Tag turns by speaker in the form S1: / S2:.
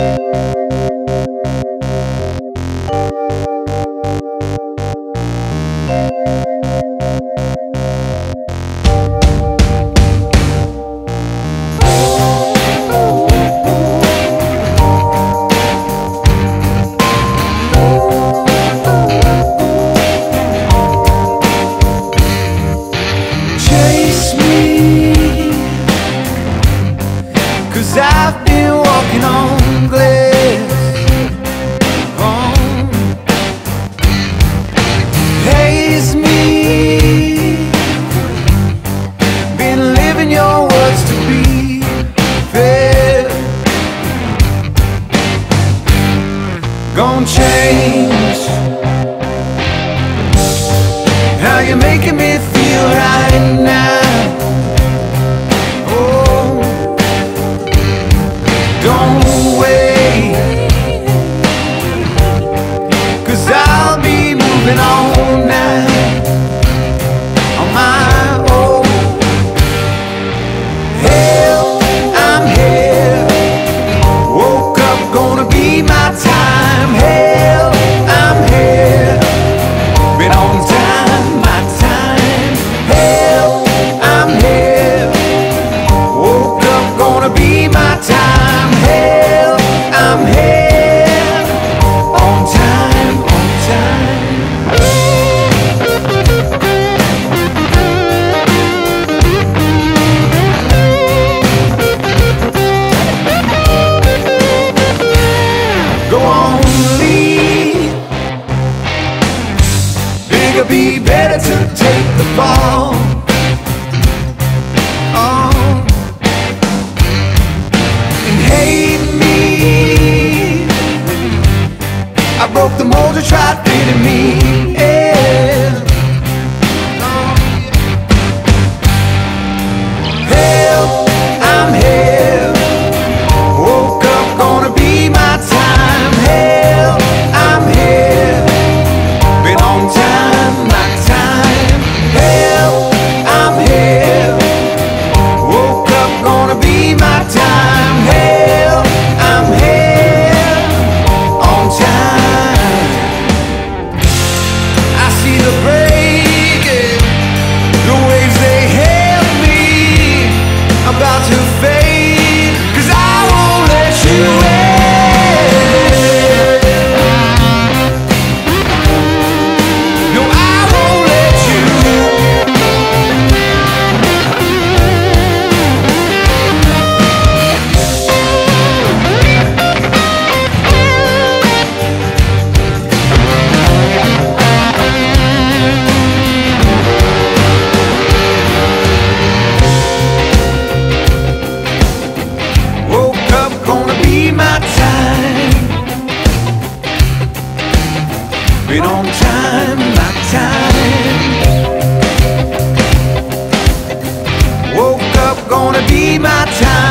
S1: Thank you. I've been walking on glass. Oh. Haze me. Been living your words to be fair. Gonna change how you're making me feel right now. it'll be better to take the fall. Oh. And hate me. I broke the mold to try fitting me. about to Been on time, my time. Woke up, gonna be my time.